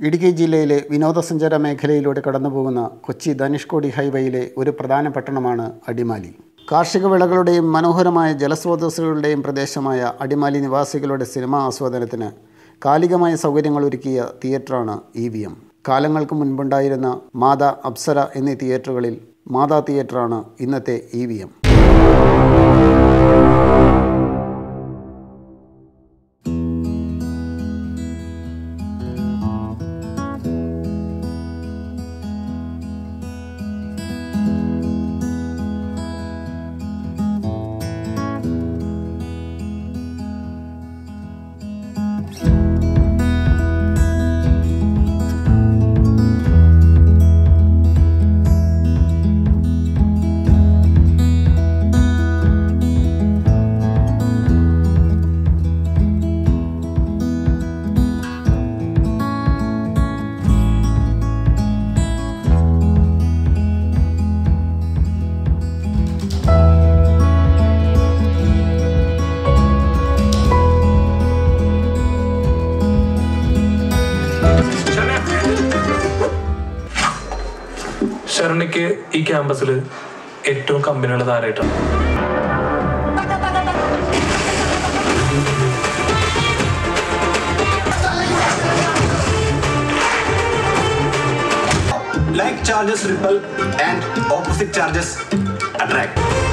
ഇടുക്കി ജില്ലയിലെ വിനോദസഞ്ചാര മേഖലയിലൂടെ കടന്നുപോകുന്ന കൊച്ചി ധനുഷ്കോടി ഹൈവേയിലെ ഒരു പ്രധാന പട്ടണമാണ് അടിമാലി. കാർഷിക വിളകളുടെയും മനോഹരമായ ജലസ്രോതസ്സുകളുടെയും പ്രദേശമായ അടിമാലി നിവാസികളുടെ സിനിമാ ആസ്വാദനത്തിന് കാലികമായ സൗകര്യങ്ങൾ ഒരുക്കിയ തിയേറ്ററാണ് ഇ വി എം. കാലങ്ങൾക്ക് മുൻപുണ്ടായിരുന്ന മാതാ അപ്സര എന്നീ തിയേറ്ററുകളിൽ മാതാ തിയേറ്ററാണ് ഇന്നത്തെ ഇ വി എം. ശരണിക്ക് ഈ ക്യാമ്പസിൽ ഏറ്റവും കമ്പനിയുള്ള താരമായിട്ടാണ് Like charges repel and opposite charges attract.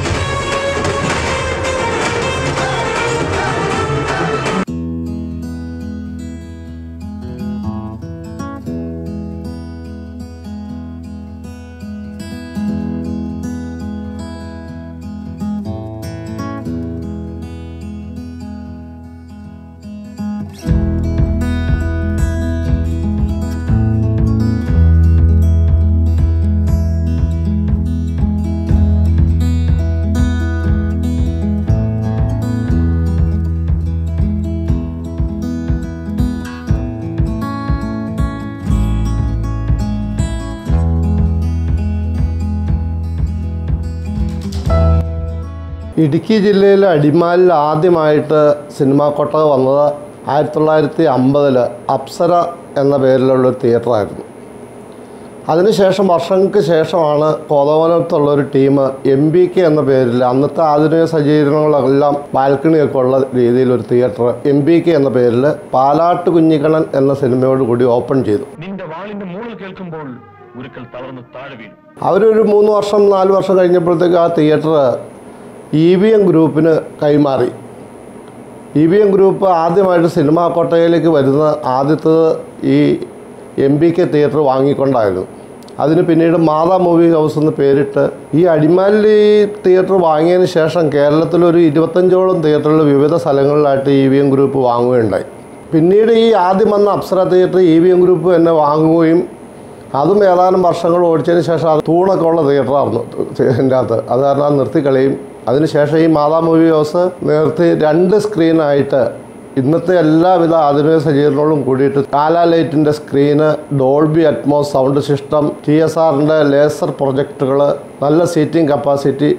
Idukki ജില്ലയിലെ അടിമാലിൽ ആദ്യമായിട്ട് സിനിമാ കൊട്ടക വന്നത് ആയിരത്തി തൊള്ളായിരത്തി അമ്പതിൽ അപ്സര എന്ന പേരിലുള്ളൊരു തിയേറ്ററായിരുന്നു. അതിനുശേഷം വർഷങ്ങൾക്ക് ശേഷമാണ് കോതമംഗലത്തുള്ള ഒരു ടീം എം ബി കെ എന്ന പേരിൽ അന്നത്തെ ആധുനിക സജ്ജീകരണങ്ങളെല്ലാം ബാൽക്കണിയൊക്കെ ഉള്ള രീതിയിൽ ഒരു തിയേറ്റർ എം ബി കെ എന്ന പേരിൽ പാലാട്ട് കുഞ്ഞിക്കണൻ എന്ന സിനിമയോട് കൂടി ഓപ്പൺ ചെയ്തു. അവരൊരു മൂന്ന് വർഷം നാല് വർഷം കഴിഞ്ഞപ്പോഴത്തേക്ക് ആ തിയേറ്റർ ഇ വി എം ഗ്രൂപ്പിന് കൈമാറി. ഇ വി എം ഗ്രൂപ്പ് ആദ്യമായിട്ട് സിനിമാ കോട്ടയിലേക്ക് വരുന്ന ആദ്യത്തത് ഈ എം ബി കെ തിയേറ്റർ വാങ്ങിക്കൊണ്ടായിരുന്നു. അതിന് പിന്നീട് മാതാ മൂവി ഹൗസ് എന്ന് പേരിട്ട് ഈ അടിമാലി തിയേറ്റർ വാങ്ങിയതിന് ശേഷം കേരളത്തിലൊരു ഇരുപത്തഞ്ചോളം തിയേറ്ററിൽ വിവിധ സ്ഥലങ്ങളിലായിട്ട് ഇ വി എം ഗ്രൂപ്പ് വാങ്ങുകയുണ്ടായി. പിന്നീട് ഈ ആദ്യം വന്ന Apsara theatre E V M group തന്നെ വാങ്ങുകയും അതും ഏതാനും വർഷങ്ങൾ ഓടിച്ചതിന് ശേഷം അത് തൂണൊക്കെ ഉള്ള തിയേറ്ററായിരുന്നു അതിന്റെ അകത്ത്. അത് കാരണം നിർത്തിക്കളയും. അതിനുശേഷം ഈ മാതാ മൂവി ഹൗസ് നേരത്തെ രണ്ട് സ്ക്രീനായിട്ട് ഇന്നത്തെ എല്ലാവിധ ആധുനിക സജ്ജീകരണങ്ങളും കൂടിയിട്ട് കാലാ ലൈറ്റിന്റെ screen Dolby Atmos sound system T S ആറിന്റെ ലേസർ പ്രൊജക്റ്റുകൾ നല്ല സീറ്റിംഗ് കപ്പാസിറ്റി